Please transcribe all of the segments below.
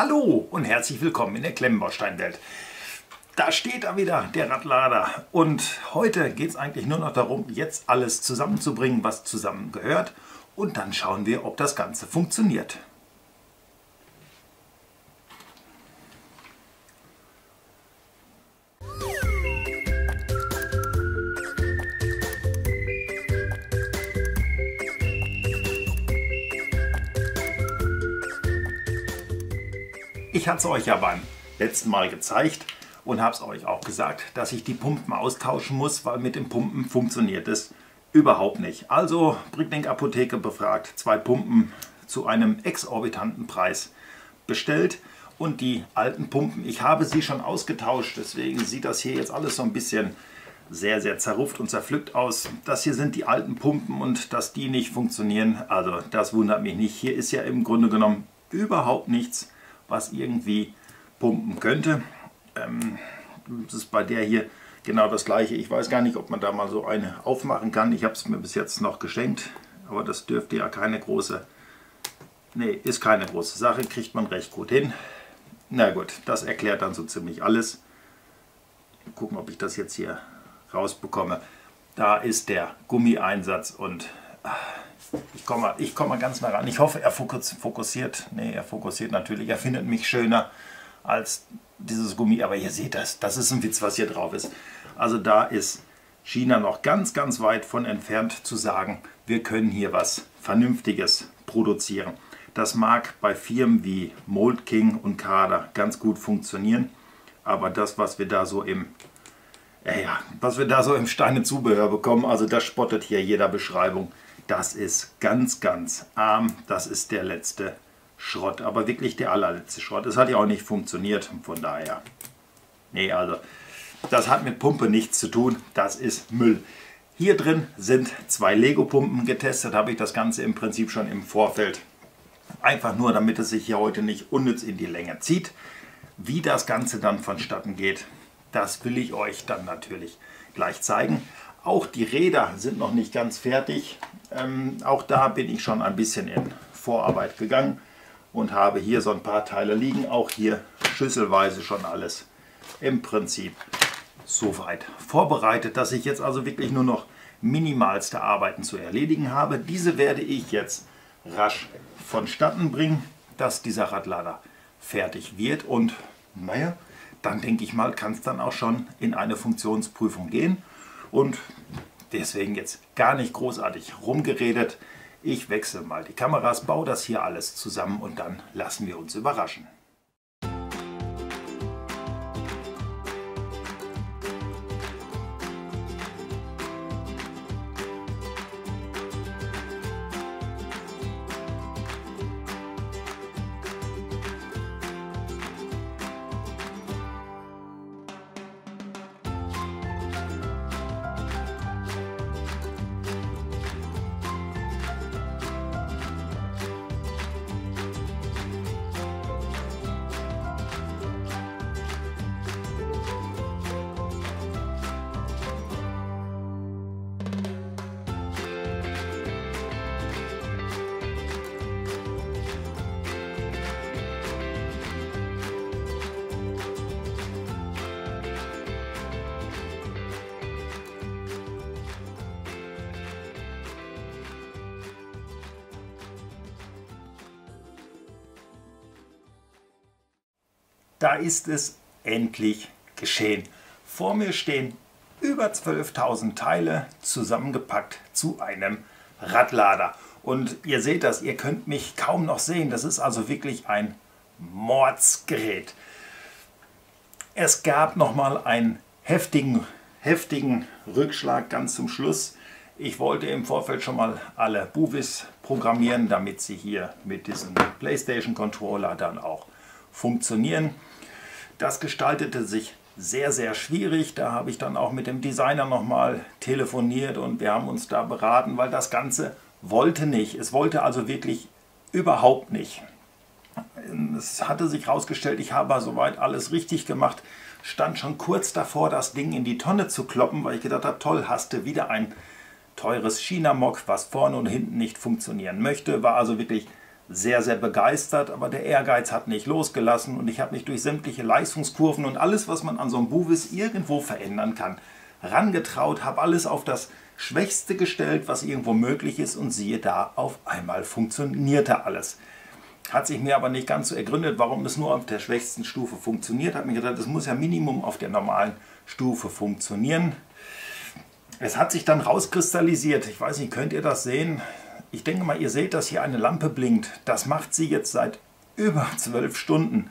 Hallo und herzlich willkommen in der Klemmbaustein-Welt. Da steht er wieder, der Radlader. Und heute geht es eigentlich nur noch darum, jetzt alles zusammenzubringen, was zusammengehört. Und dann schauen wir, ob das Ganze funktioniert. Ich hatte es euch ja beim letzten Mal gezeigt und habe es euch auch gesagt, dass ich die Pumpen austauschen muss, weil mit dem Pumpen funktioniert es überhaupt nicht. Also Bricklink Apotheke befragt, zwei Pumpen zu einem exorbitanten Preis bestellt und die alten Pumpen, ich habe sie schon ausgetauscht, deswegen sieht das hier jetzt alles so ein bisschen sehr, sehr zerrufft und zerpflückt aus. Das hier sind die alten Pumpen und dass die nicht funktionieren, also das wundert mich nicht. Hier ist ja im Grunde genommen überhaupt nichts was irgendwie pumpen könnte. Ähm, das ist bei der hier genau das gleiche. Ich weiß gar nicht, ob man da mal so eine aufmachen kann. Ich habe es mir bis jetzt noch geschenkt, aber das dürfte ja keine große, nee, ist keine große Sache, kriegt man recht gut hin. Na gut, das erklärt dann so ziemlich alles. Gucken, ob ich das jetzt hier rausbekomme. Da ist der Gummieinsatz und ah, ich komme mal, ich komme mal ganz nah ran. Ich hoffe, er fokussiert. Nee, er fokussiert natürlich. Er findet mich schöner als dieses Gummi. Aber ihr seht das, das ist ein Witz, was hier drauf ist. Also da ist China noch ganz, ganz weit von entfernt zu sagen, wir können hier was Vernünftiges produzieren. Das mag bei Firmen wie Mold King und Kader ganz gut funktionieren. Aber das, was wir da so im ja, was wir da so im Steine-Zubehör bekommen, also das spottet hier jeder Beschreibung. Das ist ganz, ganz arm. Das ist der letzte Schrott, aber wirklich der allerletzte Schrott. Es hat ja auch nicht funktioniert, von daher. Nee, also das hat mit Pumpe nichts zu tun. Das ist Müll. Hier drin sind zwei Lego-Pumpen getestet, habe ich das Ganze im Prinzip schon im Vorfeld. Einfach nur, damit es sich hier heute nicht unnütz in die Länge zieht. Wie das Ganze dann vonstatten geht, das will ich euch dann natürlich gleich zeigen. Auch die Räder sind noch nicht ganz fertig. Ähm, auch da bin ich schon ein bisschen in Vorarbeit gegangen und habe hier so ein paar Teile liegen. Auch hier schüsselweise schon alles im Prinzip soweit vorbereitet, dass ich jetzt also wirklich nur noch minimalste Arbeiten zu erledigen habe. Diese werde ich jetzt rasch vonstatten bringen, dass dieser Radlader fertig wird und naja, dann denke ich mal, kann es dann auch schon in eine Funktionsprüfung gehen. Und deswegen jetzt gar nicht großartig rumgeredet. Ich wechsle mal die Kameras, baue das hier alles zusammen und dann lassen wir uns überraschen. Da ist es endlich geschehen. Vor mir stehen über 12.000 Teile zusammengepackt zu einem Radlader. Und ihr seht das, ihr könnt mich kaum noch sehen. Das ist also wirklich ein Mordsgerät. Es gab nochmal einen heftigen, heftigen Rückschlag ganz zum Schluss. Ich wollte im Vorfeld schon mal alle Buvis programmieren, damit sie hier mit diesem PlayStation Controller dann auch funktionieren. Das gestaltete sich sehr, sehr schwierig. Da habe ich dann auch mit dem Designer nochmal telefoniert und wir haben uns da beraten, weil das Ganze wollte nicht. Es wollte also wirklich überhaupt nicht. Es hatte sich herausgestellt, ich habe soweit alles richtig gemacht. Stand schon kurz davor, das Ding in die Tonne zu kloppen, weil ich gedacht habe, toll, hast du wieder ein teures China-Mock, was vorne und hinten nicht funktionieren möchte. War also wirklich sehr, sehr begeistert, aber der Ehrgeiz hat nicht losgelassen und ich habe mich durch sämtliche Leistungskurven und alles, was man an so einem Buvis irgendwo verändern kann, rangetraut, habe alles auf das Schwächste gestellt, was irgendwo möglich ist und siehe da, auf einmal funktionierte alles. Hat sich mir aber nicht ganz so ergründet, warum es nur auf der schwächsten Stufe funktioniert. Hat mir gedacht, es muss ja Minimum auf der normalen Stufe funktionieren. Es hat sich dann rauskristallisiert. Ich weiß nicht, könnt ihr das sehen? Ich denke mal, ihr seht, dass hier eine Lampe blinkt. Das macht sie jetzt seit über zwölf Stunden.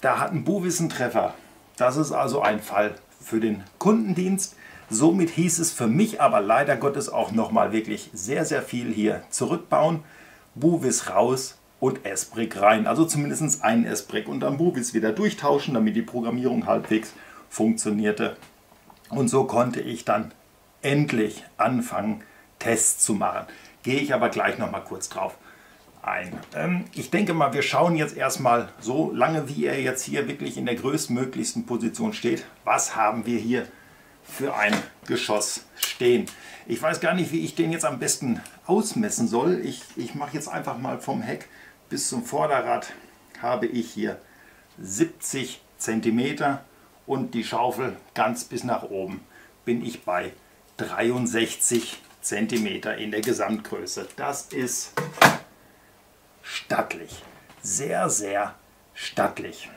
Da hat ein Buhwissen Treffer. Das ist also ein Fall für den Kundendienst. Somit hieß es für mich aber leider Gottes auch nochmal wirklich sehr, sehr viel hier zurückbauen. Buvis raus und S-Brick rein. Also zumindest einen S-Brick und dann Buvis wieder durchtauschen, damit die Programmierung halbwegs funktionierte. Und so konnte ich dann endlich anfangen, Tests zu machen. Gehe ich aber gleich nochmal kurz drauf ein. Ähm, ich denke mal, wir schauen jetzt erstmal so lange, wie er jetzt hier wirklich in der größtmöglichsten Position steht. Was haben wir hier für ein Geschoss stehen. Ich weiß gar nicht, wie ich den jetzt am besten ausmessen soll. Ich, ich mache jetzt einfach mal vom Heck bis zum Vorderrad habe ich hier 70 cm und die Schaufel ganz bis nach oben bin ich bei 63 cm in der Gesamtgröße. Das ist stattlich. Sehr, sehr stattlich.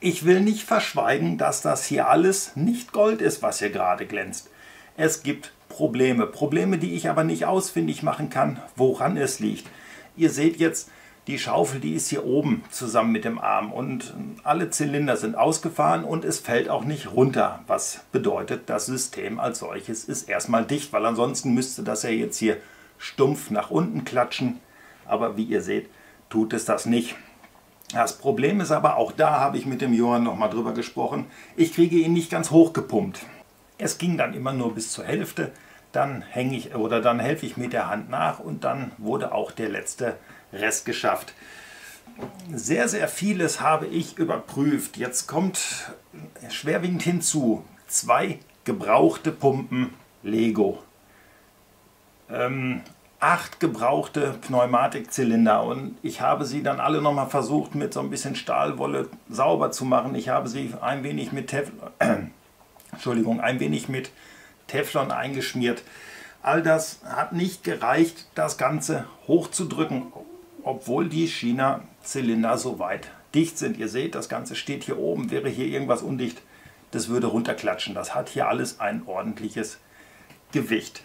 Ich will nicht verschweigen, dass das hier alles nicht Gold ist, was hier gerade glänzt. Es gibt Probleme, Probleme, die ich aber nicht ausfindig machen kann, woran es liegt. Ihr seht jetzt, die Schaufel, die ist hier oben zusammen mit dem Arm und alle Zylinder sind ausgefahren und es fällt auch nicht runter, was bedeutet, das System als solches ist erstmal dicht, weil ansonsten müsste das ja jetzt hier stumpf nach unten klatschen, aber wie ihr seht, tut es das nicht. Das Problem ist aber, auch da habe ich mit dem Johann nochmal drüber gesprochen, ich kriege ihn nicht ganz hoch gepumpt. Es ging dann immer nur bis zur Hälfte, dann hänge ich oder dann helfe ich mit der Hand nach und dann wurde auch der letzte Rest geschafft. Sehr, sehr vieles habe ich überprüft. Jetzt kommt schwerwiegend hinzu zwei gebrauchte Pumpen Lego. Ähm, acht gebrauchte Pneumatikzylinder und ich habe sie dann alle nochmal versucht mit so ein bisschen Stahlwolle sauber zu machen. Ich habe sie ein wenig mit Teflon, Entschuldigung, ein wenig mit Teflon eingeschmiert. All das hat nicht gereicht, das Ganze hochzudrücken, obwohl die China-Zylinder so weit dicht sind. Ihr seht, das Ganze steht hier oben. Wäre hier irgendwas undicht, das würde runterklatschen. Das hat hier alles ein ordentliches Gewicht.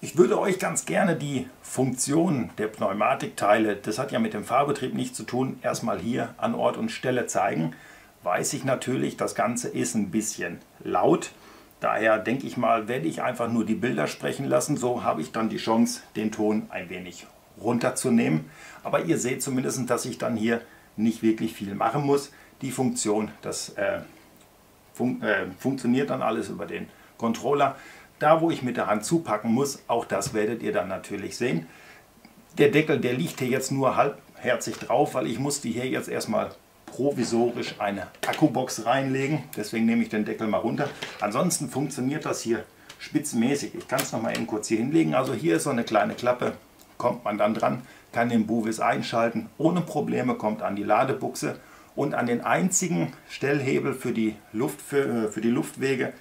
Ich würde euch ganz gerne die Funktion der Pneumatikteile, das hat ja mit dem Fahrbetrieb nichts zu tun, erstmal hier an Ort und Stelle zeigen. Weiß ich natürlich, das Ganze ist ein bisschen laut. Daher denke ich mal, werde ich einfach nur die Bilder sprechen lassen. So habe ich dann die Chance, den Ton ein wenig runterzunehmen. Aber ihr seht zumindest, dass ich dann hier nicht wirklich viel machen muss. Die Funktion, das äh, fun äh, funktioniert dann alles über den Controller. Da, wo ich mit der Hand zupacken muss, auch das werdet ihr dann natürlich sehen. Der Deckel, der liegt hier jetzt nur halbherzig drauf, weil ich musste hier jetzt erstmal provisorisch eine Akkubox reinlegen. Deswegen nehme ich den Deckel mal runter. Ansonsten funktioniert das hier spitzenmäßig. Ich kann es noch mal eben kurz hier hinlegen. Also hier ist so eine kleine Klappe, kommt man dann dran, kann den Buvis einschalten. Ohne Probleme kommt an die Ladebuchse und an den einzigen Stellhebel für die, Luft, für, äh, für die Luftwege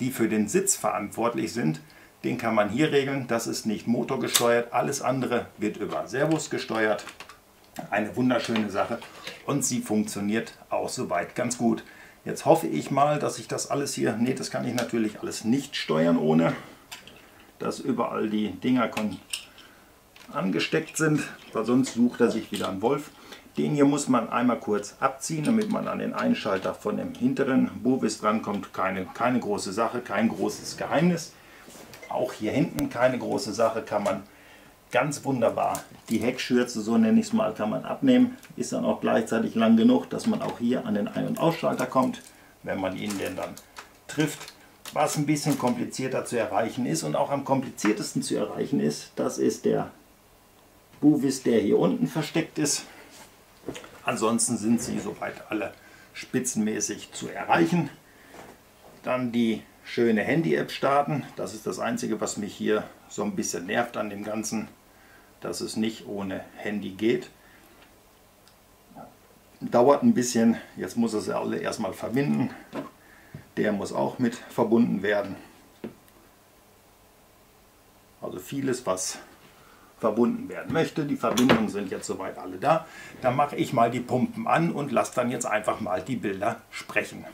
die für den Sitz verantwortlich sind. Den kann man hier regeln. Das ist nicht motorgesteuert. Alles andere wird über Servos gesteuert. Eine wunderschöne Sache und sie funktioniert auch soweit ganz gut. Jetzt hoffe ich mal, dass ich das alles hier, nee, das kann ich natürlich alles nicht steuern ohne, dass überall die Dinger angesteckt sind, weil sonst sucht er sich wieder einen Wolf. Den hier muss man einmal kurz abziehen, damit man an den Einschalter von dem hinteren Bovis drankommt. Keine, keine große Sache, kein großes Geheimnis. Auch hier hinten keine große Sache, kann man ganz wunderbar die Heckschürze, so nenne ich es mal, kann man abnehmen. Ist dann auch gleichzeitig lang genug, dass man auch hier an den Ein- und Ausschalter kommt, wenn man ihn denn dann trifft. Was ein bisschen komplizierter zu erreichen ist und auch am kompliziertesten zu erreichen ist, das ist der Buvis, der hier unten versteckt ist. Ansonsten sind sie soweit alle spitzenmäßig zu erreichen. Dann die schöne Handy-App starten. Das ist das Einzige, was mich hier so ein bisschen nervt an dem Ganzen. dass es nicht ohne Handy geht. Dauert ein bisschen, jetzt muss es alle erstmal verbinden. Der muss auch mit verbunden werden. Also vieles, was verbunden werden möchte. Die Verbindungen sind jetzt soweit alle da. Dann mache ich mal die Pumpen an und lasse dann jetzt einfach mal die Bilder sprechen.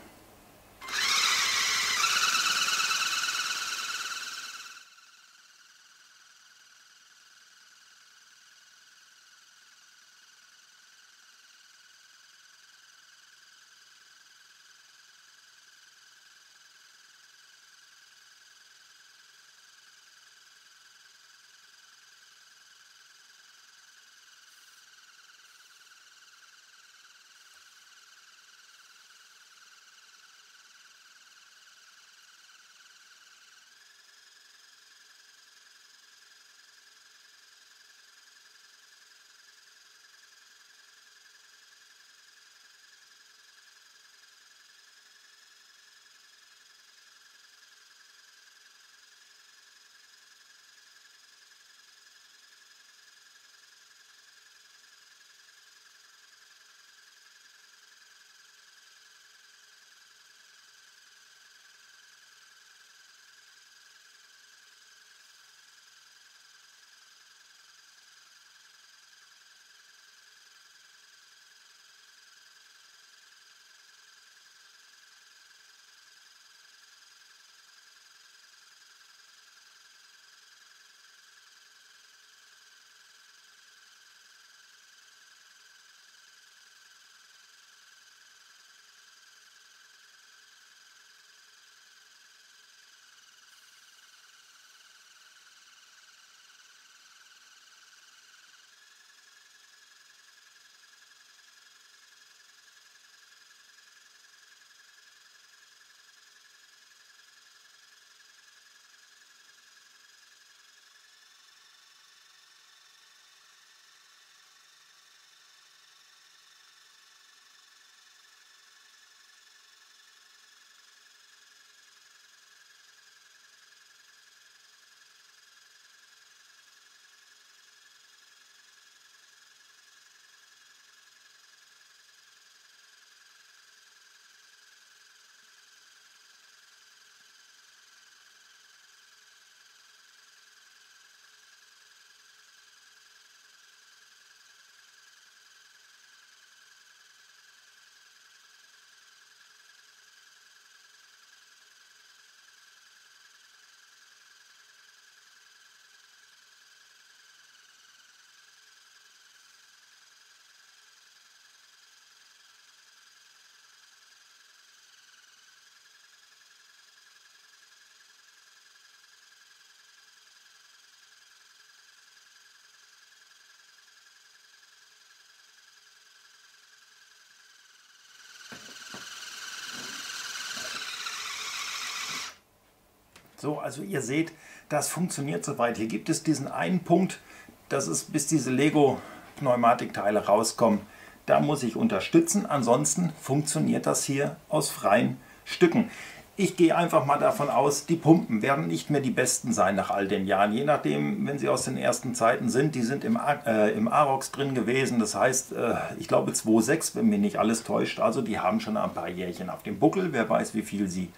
So, also ihr seht, das funktioniert soweit. Hier gibt es diesen einen Punkt, das ist bis diese Lego-Pneumatikteile rauskommen. Da muss ich unterstützen, ansonsten funktioniert das hier aus freien Stücken. Ich gehe einfach mal davon aus, die Pumpen werden nicht mehr die besten sein nach all den Jahren. Je nachdem, wenn sie aus den ersten Zeiten sind, die sind im, äh, im Arox drin gewesen. Das heißt, äh, ich glaube 2,6, wenn mir nicht alles täuscht. Also die haben schon ein paar Jährchen auf dem Buckel. Wer weiß, wie viel sie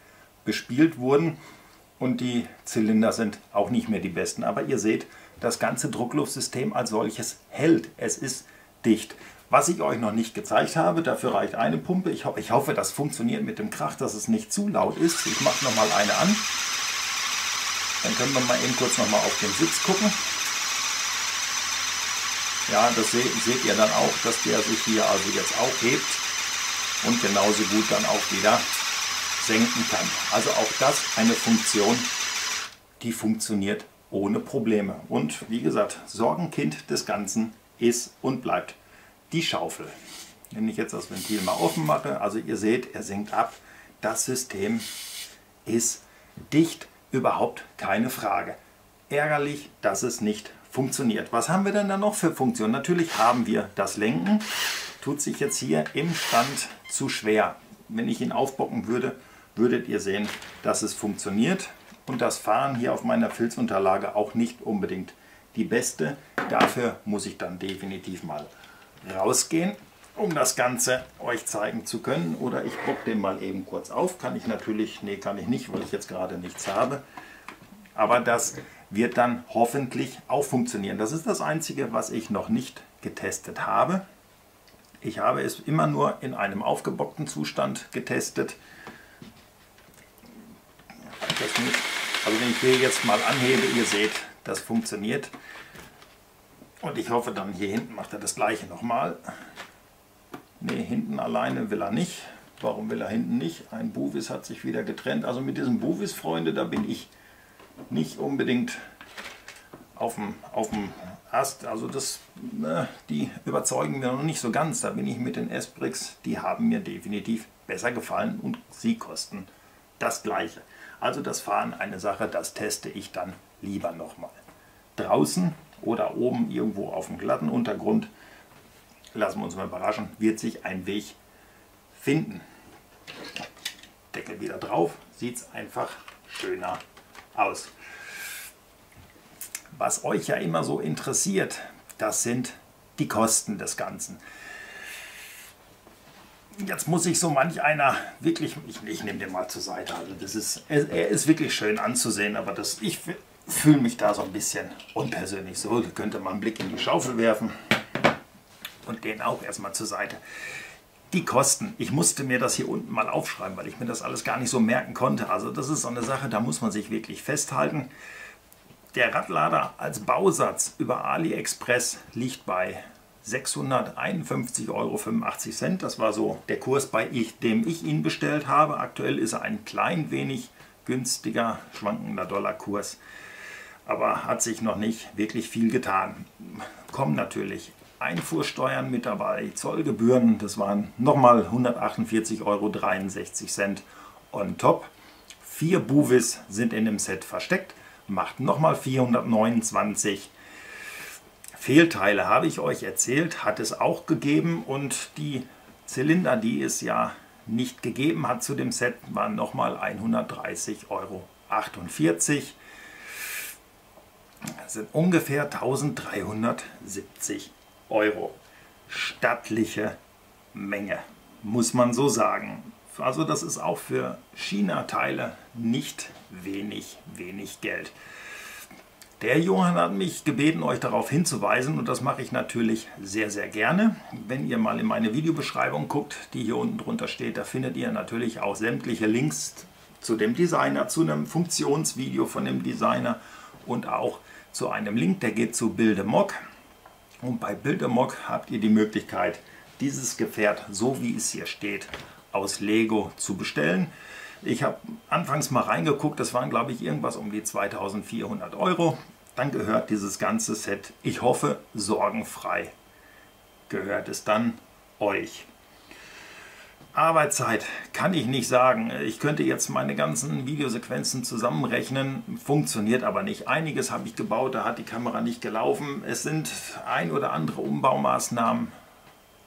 bespielt wurden und die Zylinder sind auch nicht mehr die besten. Aber ihr seht, das ganze Druckluftsystem als solches hält. Es ist dicht. Was ich euch noch nicht gezeigt habe, dafür reicht eine Pumpe. Ich, ho ich hoffe, das funktioniert mit dem Krach, dass es nicht zu laut ist. Ich mache noch mal eine an. Dann können wir mal eben kurz noch mal auf den Sitz gucken. Ja, das se seht ihr dann auch, dass der sich hier also jetzt auch hebt und genauso gut dann auch wieder senken kann. Also auch das eine Funktion, die funktioniert ohne Probleme. Und wie gesagt, Sorgenkind des Ganzen ist und bleibt die Schaufel. Wenn ich jetzt das Ventil mal offen mache, also ihr seht, er senkt ab. Das System ist dicht, überhaupt keine Frage. Ärgerlich, dass es nicht funktioniert. Was haben wir denn da noch für Funktionen? Natürlich haben wir das Lenken. Tut sich jetzt hier im Stand zu schwer. Wenn ich ihn aufbocken würde, würdet ihr sehen, dass es funktioniert und das Fahren hier auf meiner Filzunterlage auch nicht unbedingt die beste. Dafür muss ich dann definitiv mal rausgehen, um das Ganze euch zeigen zu können. Oder ich bock den mal eben kurz auf. Kann ich natürlich, nee, kann ich nicht, weil ich jetzt gerade nichts habe. Aber das wird dann hoffentlich auch funktionieren. Das ist das Einzige, was ich noch nicht getestet habe. Ich habe es immer nur in einem aufgebockten Zustand getestet. Also wenn ich hier jetzt mal anhebe, ihr seht, das funktioniert. Und ich hoffe dann, hier hinten macht er das gleiche nochmal. Ne, hinten alleine will er nicht. Warum will er hinten nicht? Ein Buvis hat sich wieder getrennt. Also mit diesem Buvis, Freunde, da bin ich nicht unbedingt auf dem, auf dem Ast. Also das, ne, die überzeugen mir noch nicht so ganz. Da bin ich mit den S-Bricks, die haben mir definitiv besser gefallen und sie kosten das gleiche. Also das Fahren eine Sache, das teste ich dann lieber nochmal. Draußen oder oben irgendwo auf dem glatten Untergrund, lassen wir uns mal überraschen, wird sich ein Weg finden. Deckel wieder drauf, sieht es einfach schöner aus. Was euch ja immer so interessiert, das sind die Kosten des Ganzen. Jetzt muss ich so manch einer wirklich, ich, ich nehme den mal zur Seite, also das ist, er, er ist wirklich schön anzusehen, aber das, ich fühle mich da so ein bisschen unpersönlich so. Da könnte man einen Blick in die Schaufel werfen und den auch erstmal zur Seite. Die Kosten, ich musste mir das hier unten mal aufschreiben, weil ich mir das alles gar nicht so merken konnte. Also das ist so eine Sache, da muss man sich wirklich festhalten. Der Radlader als Bausatz über AliExpress liegt bei 651,85 Euro. Das war so der Kurs, bei ich, dem ich ihn bestellt habe. Aktuell ist er ein klein wenig günstiger, schwankender Dollarkurs. Aber hat sich noch nicht wirklich viel getan. Kommen natürlich Einfuhrsteuern mit dabei, Zollgebühren, das waren nochmal 148,63 Euro on top. Vier Buvis sind in dem Set versteckt macht nochmal 429. Fehlteile habe ich euch erzählt, hat es auch gegeben und die Zylinder, die es ja nicht gegeben hat zu dem Set, waren nochmal 130,48 Euro. Das sind ungefähr 1370 Euro. Stattliche Menge, muss man so sagen. Also das ist auch für China-Teile nicht wenig, wenig Geld. Der Johann hat mich gebeten, euch darauf hinzuweisen und das mache ich natürlich sehr, sehr gerne. Wenn ihr mal in meine Videobeschreibung guckt, die hier unten drunter steht, da findet ihr natürlich auch sämtliche Links zu dem Designer, zu einem Funktionsvideo von dem Designer und auch zu einem Link, der geht zu Buildemog. Und bei Buildemog habt ihr die Möglichkeit, dieses Gefährt, so wie es hier steht, aus Lego zu bestellen. Ich habe anfangs mal reingeguckt, das waren glaube ich irgendwas um die 2400 Euro. Dann gehört dieses ganze Set, ich hoffe, sorgenfrei. Gehört es dann euch. Arbeitszeit kann ich nicht sagen. Ich könnte jetzt meine ganzen Videosequenzen zusammenrechnen, funktioniert aber nicht. Einiges habe ich gebaut, da hat die Kamera nicht gelaufen. Es sind ein oder andere Umbaumaßnahmen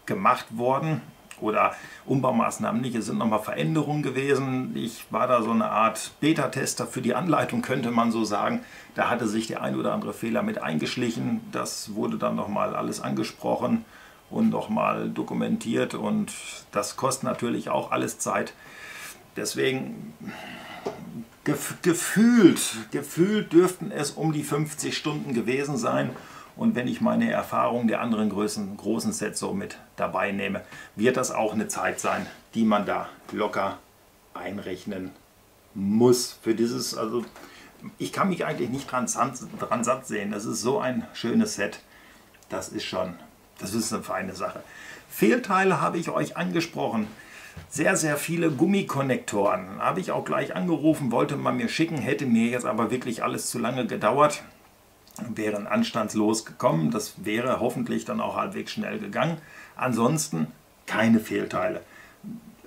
gemacht worden oder Umbaumaßnahmen nicht. Es sind nochmal Veränderungen gewesen. Ich war da so eine Art Beta-Tester für die Anleitung, könnte man so sagen. Da hatte sich der ein oder andere Fehler mit eingeschlichen. Das wurde dann nochmal alles angesprochen und nochmal dokumentiert und das kostet natürlich auch alles Zeit. Deswegen gefühlt, gefühlt dürften es um die 50 Stunden gewesen sein. Und wenn ich meine Erfahrungen der anderen Größen, großen Sets so mit dabei nehme, wird das auch eine Zeit sein, die man da locker einrechnen muss. Für dieses, also ich kann mich eigentlich nicht dran, dran satt sehen. Das ist so ein schönes Set. Das ist schon, das ist eine feine Sache. Fehlteile habe ich euch angesprochen. Sehr, sehr viele Gummikonnektoren. Habe ich auch gleich angerufen, wollte man mir schicken, hätte mir jetzt aber wirklich alles zu lange gedauert wären anstandslos gekommen. Das wäre hoffentlich dann auch halbwegs schnell gegangen. Ansonsten keine Fehlteile.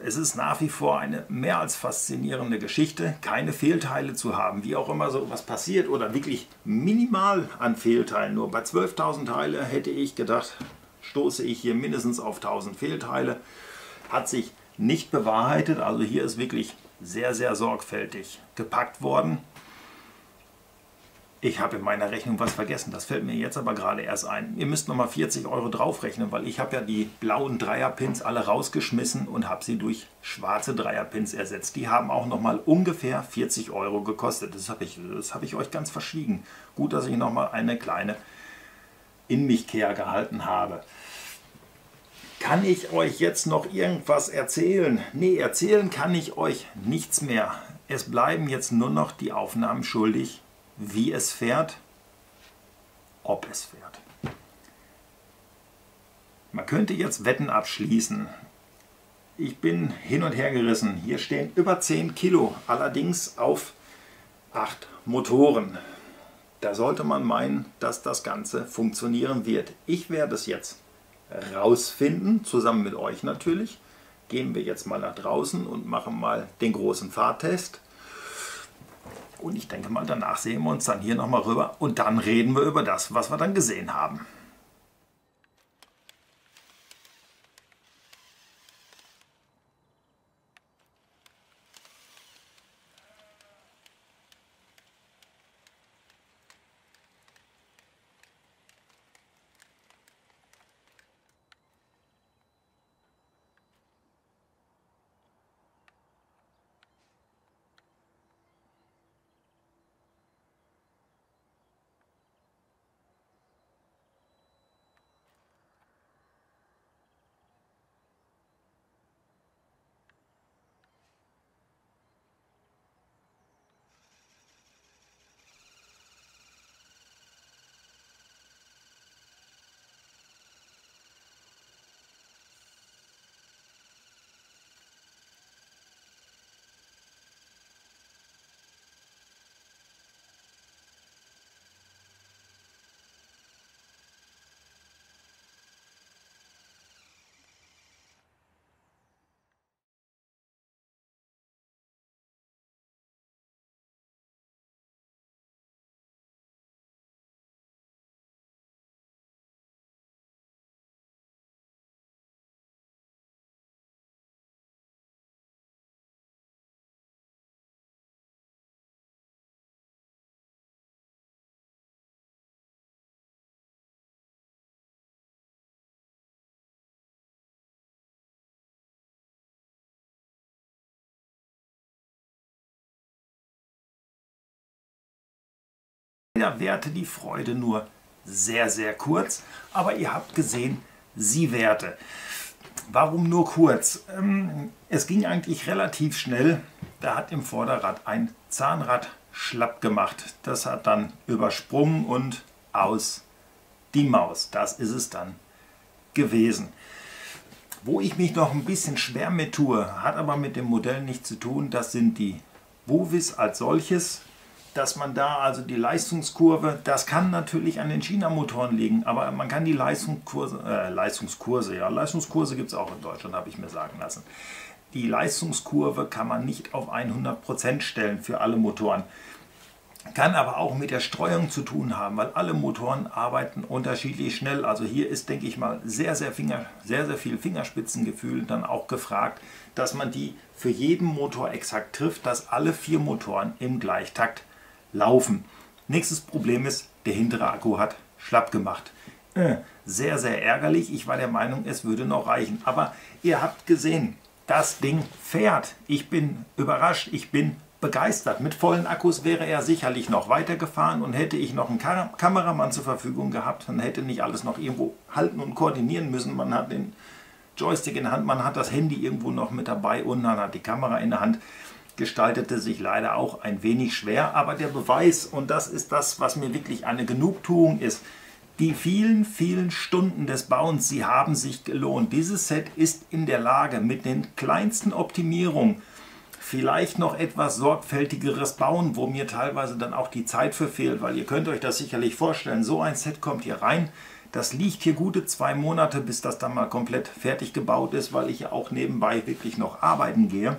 Es ist nach wie vor eine mehr als faszinierende Geschichte, keine Fehlteile zu haben, wie auch immer so was passiert oder wirklich minimal an Fehlteilen. Nur bei 12.000 Teile hätte ich gedacht, stoße ich hier mindestens auf 1000 Fehlteile. Hat sich nicht bewahrheitet, also hier ist wirklich sehr, sehr sorgfältig gepackt worden. Ich habe in meiner Rechnung was vergessen. Das fällt mir jetzt aber gerade erst ein. Ihr müsst nochmal 40 Euro draufrechnen, weil ich habe ja die blauen Dreierpins alle rausgeschmissen und habe sie durch schwarze Dreierpins ersetzt. Die haben auch nochmal ungefähr 40 Euro gekostet. Das habe ich, hab ich euch ganz verschwiegen. Gut, dass ich nochmal eine kleine in mich Kehr gehalten habe. Kann ich euch jetzt noch irgendwas erzählen? Nee, erzählen kann ich euch nichts mehr. Es bleiben jetzt nur noch die Aufnahmen schuldig wie es fährt, ob es fährt. Man könnte jetzt Wetten abschließen. Ich bin hin und her gerissen. Hier stehen über 10 Kilo, allerdings auf 8 Motoren. Da sollte man meinen, dass das Ganze funktionieren wird. Ich werde es jetzt rausfinden, zusammen mit euch natürlich. Gehen wir jetzt mal nach draußen und machen mal den großen Fahrtest. Und ich denke mal, danach sehen wir uns dann hier nochmal rüber und dann reden wir über das, was wir dann gesehen haben. Da währte die Freude nur sehr, sehr kurz, aber ihr habt gesehen, sie währte. Warum nur kurz? Ähm, es ging eigentlich relativ schnell. Da hat im Vorderrad ein Zahnrad schlapp gemacht. Das hat dann übersprungen und aus die Maus. Das ist es dann gewesen. Wo ich mich noch ein bisschen schwer mit tue, hat aber mit dem Modell nichts zu tun. Das sind die Bovis als solches dass man da also die Leistungskurve, das kann natürlich an den China-Motoren liegen, aber man kann die Leistungskurse, äh, Leistungskurse, ja, Leistungskurse gibt es auch in Deutschland, habe ich mir sagen lassen. Die Leistungskurve kann man nicht auf 100% stellen für alle Motoren. Kann aber auch mit der Streuung zu tun haben, weil alle Motoren arbeiten unterschiedlich schnell. Also hier ist, denke ich mal, sehr, sehr, Finger, sehr, sehr viel Fingerspitzengefühl dann auch gefragt, dass man die für jeden Motor exakt trifft, dass alle vier Motoren im Gleichtakt laufen. Nächstes Problem ist, der hintere Akku hat schlapp gemacht. Äh, sehr, sehr ärgerlich. Ich war der Meinung, es würde noch reichen. Aber ihr habt gesehen, das Ding fährt. Ich bin überrascht, ich bin begeistert. Mit vollen Akkus wäre er sicherlich noch weitergefahren und hätte ich noch einen Kam Kameramann zur Verfügung gehabt, dann hätte nicht alles noch irgendwo halten und koordinieren müssen. Man hat den Joystick in der Hand, man hat das Handy irgendwo noch mit dabei und man hat die Kamera in der Hand gestaltete sich leider auch ein wenig schwer, aber der Beweis, und das ist das, was mir wirklich eine Genugtuung ist, die vielen, vielen Stunden des Bauens, sie haben sich gelohnt. Dieses Set ist in der Lage, mit den kleinsten Optimierungen, vielleicht noch etwas sorgfältigeres Bauen, wo mir teilweise dann auch die Zeit für fehlt, weil ihr könnt euch das sicherlich vorstellen, so ein Set kommt hier rein, das liegt hier gute zwei Monate, bis das dann mal komplett fertig gebaut ist, weil ich ja auch nebenbei wirklich noch arbeiten gehe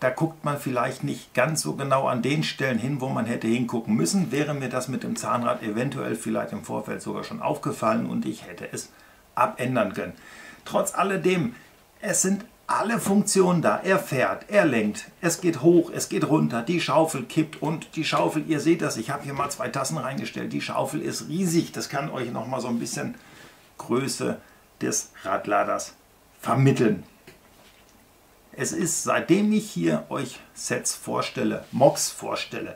da guckt man vielleicht nicht ganz so genau an den Stellen hin, wo man hätte hingucken müssen. Wäre mir das mit dem Zahnrad eventuell vielleicht im Vorfeld sogar schon aufgefallen und ich hätte es abändern können. Trotz alledem, es sind alle Funktionen da. Er fährt, er lenkt, es geht hoch, es geht runter, die Schaufel kippt und die Schaufel, ihr seht das, ich habe hier mal zwei Tassen reingestellt, die Schaufel ist riesig. Das kann euch nochmal so ein bisschen Größe des Radladers vermitteln. Es ist, seitdem ich hier euch Sets vorstelle, Mox vorstelle,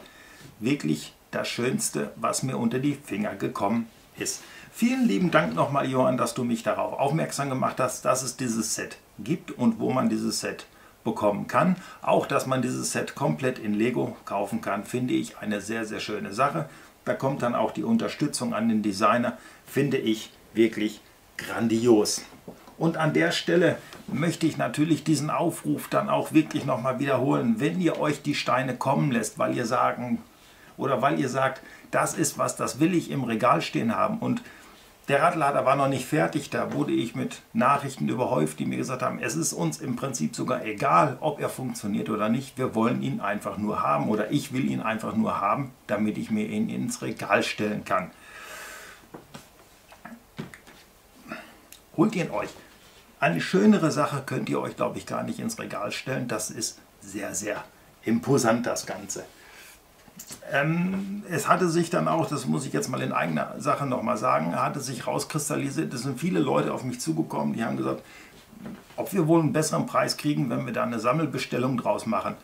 wirklich das Schönste, was mir unter die Finger gekommen ist. Vielen lieben Dank nochmal, Johann, dass du mich darauf aufmerksam gemacht hast, dass es dieses Set gibt und wo man dieses Set bekommen kann. Auch, dass man dieses Set komplett in Lego kaufen kann, finde ich eine sehr, sehr schöne Sache. Da kommt dann auch die Unterstützung an den Designer, finde ich wirklich grandios. Und an der Stelle möchte ich natürlich diesen Aufruf dann auch wirklich nochmal wiederholen. Wenn ihr euch die Steine kommen lässt, weil ihr sagen oder weil ihr sagt, das ist was, das will ich im Regal stehen haben und der Radlader war noch nicht fertig, da wurde ich mit Nachrichten überhäuft, die mir gesagt haben, es ist uns im Prinzip sogar egal, ob er funktioniert oder nicht. Wir wollen ihn einfach nur haben oder ich will ihn einfach nur haben, damit ich mir ihn ins Regal stellen kann. Holt ihn euch. Eine schönere Sache könnt ihr euch, glaube ich, gar nicht ins Regal stellen. Das ist sehr, sehr imposant, das Ganze. Ähm, es hatte sich dann auch, das muss ich jetzt mal in eigener Sache nochmal sagen, hatte sich rauskristallisiert, es sind viele Leute auf mich zugekommen, die haben gesagt, ob wir wohl einen besseren Preis kriegen, wenn wir da eine Sammelbestellung draus machen.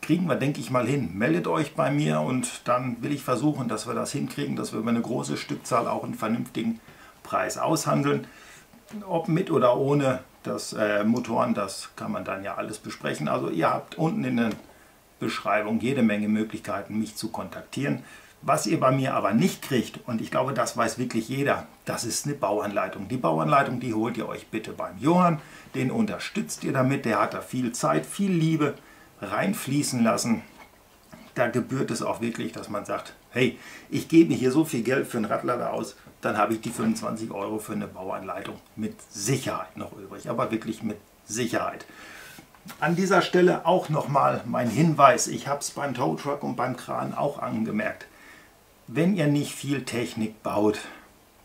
Kriegen wir, denke ich mal, hin. Meldet euch bei mir und dann will ich versuchen, dass wir das hinkriegen, dass wir über eine große Stückzahl auch einen vernünftigen Preis aushandeln. Ob mit oder ohne das äh, Motoren, das kann man dann ja alles besprechen. Also ihr habt unten in den Beschreibung jede Menge Möglichkeiten, mich zu kontaktieren. Was ihr bei mir aber nicht kriegt, und ich glaube, das weiß wirklich jeder, das ist eine Bauanleitung. Die Bauanleitung, die holt ihr euch bitte beim Johann, den unterstützt ihr damit, der hat da viel Zeit, viel Liebe reinfließen lassen. Da gebührt es auch wirklich, dass man sagt, hey, ich gebe hier so viel Geld für einen Radlader aus, dann habe ich die 25 Euro für eine Bauanleitung mit Sicherheit noch übrig, aber wirklich mit Sicherheit. An dieser Stelle auch nochmal mein Hinweis, ich habe es beim Tow Truck und beim Kran auch angemerkt. Wenn ihr nicht viel Technik baut,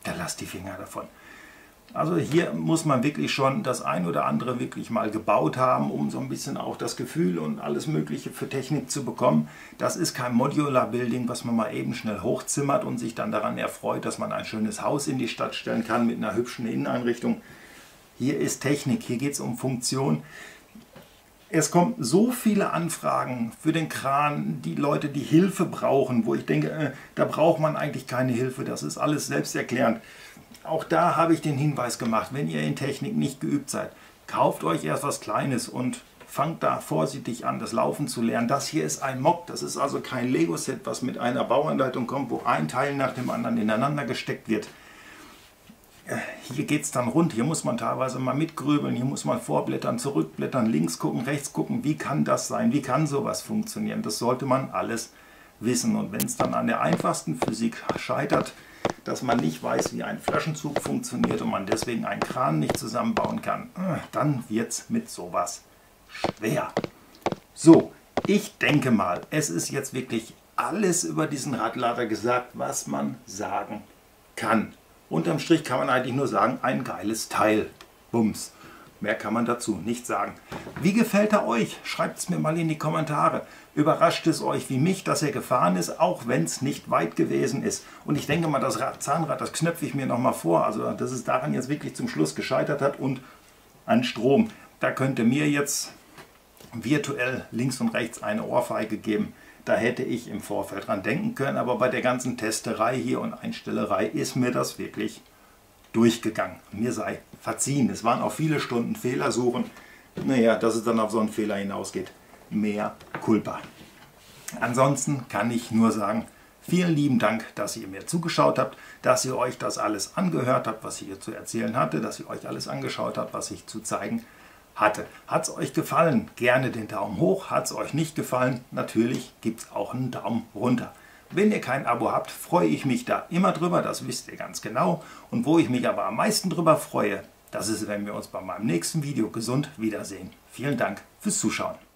dann lasst die Finger davon. Also hier muss man wirklich schon das ein oder andere wirklich mal gebaut haben, um so ein bisschen auch das Gefühl und alles Mögliche für Technik zu bekommen. Das ist kein Modular Building, was man mal eben schnell hochzimmert und sich dann daran erfreut, dass man ein schönes Haus in die Stadt stellen kann mit einer hübschen Inneneinrichtung. Hier ist Technik, hier geht es um Funktion. Es kommen so viele Anfragen für den Kran, die Leute, die Hilfe brauchen, wo ich denke, äh, da braucht man eigentlich keine Hilfe, das ist alles selbsterklärend. Auch da habe ich den Hinweis gemacht, wenn ihr in Technik nicht geübt seid, kauft euch erst was Kleines und fangt da vorsichtig an, das Laufen zu lernen. Das hier ist ein Mock, das ist also kein Lego-Set, was mit einer Bauanleitung kommt, wo ein Teil nach dem anderen ineinander gesteckt wird hier geht es dann rund. Hier muss man teilweise mal mitgrübeln, hier muss man vorblättern, zurückblättern, links gucken, rechts gucken. Wie kann das sein? Wie kann sowas funktionieren? Das sollte man alles wissen. Und wenn es dann an der einfachsten Physik scheitert, dass man nicht weiß, wie ein Flaschenzug funktioniert und man deswegen einen Kran nicht zusammenbauen kann, äh, dann wird es mit sowas schwer. So, ich denke mal, es ist jetzt wirklich alles über diesen Radlader gesagt, was man sagen kann. Unterm Strich kann man eigentlich nur sagen, ein geiles Teil. Bums. Mehr kann man dazu nicht sagen. Wie gefällt er euch? Schreibt es mir mal in die Kommentare. Überrascht es euch wie mich, dass er gefahren ist, auch wenn es nicht weit gewesen ist. Und ich denke mal, das Zahnrad, das knöpfe ich mir nochmal vor. Also, dass es daran jetzt wirklich zum Schluss gescheitert hat und an Strom. Da könnte mir jetzt virtuell links und rechts eine Ohrfeige geben. Da hätte ich im Vorfeld dran denken können, aber bei der ganzen Testerei hier und Einstellerei ist mir das wirklich durchgegangen. Mir sei verziehen. Es waren auch viele Stunden Fehlersuchen. Naja, dass es dann auf so einen Fehler hinausgeht, mehr Culpa. Ansonsten kann ich nur sagen, vielen lieben Dank, dass ihr mir zugeschaut habt, dass ihr euch das alles angehört habt, was ich hier zu erzählen hatte, dass ihr euch alles angeschaut habt, was ich zu zeigen hatte. Hat es euch gefallen? Gerne den Daumen hoch. Hat es euch nicht gefallen? Natürlich gibt es auch einen Daumen runter. Wenn ihr kein Abo habt, freue ich mich da immer drüber, das wisst ihr ganz genau. Und wo ich mich aber am meisten drüber freue, das ist, wenn wir uns bei meinem nächsten Video gesund wiedersehen. Vielen Dank fürs Zuschauen.